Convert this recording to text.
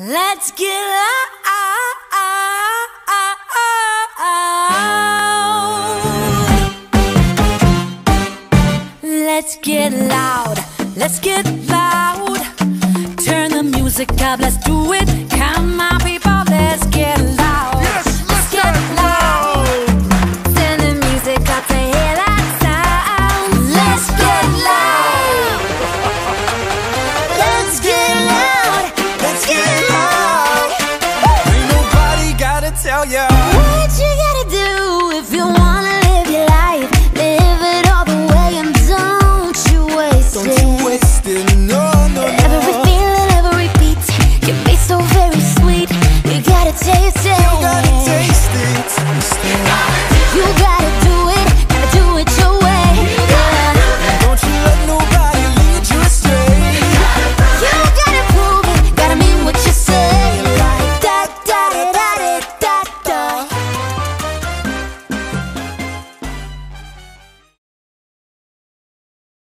Let's get loud. Let's get loud. Let's get loud. Turn the music up. Let's do it. tell you.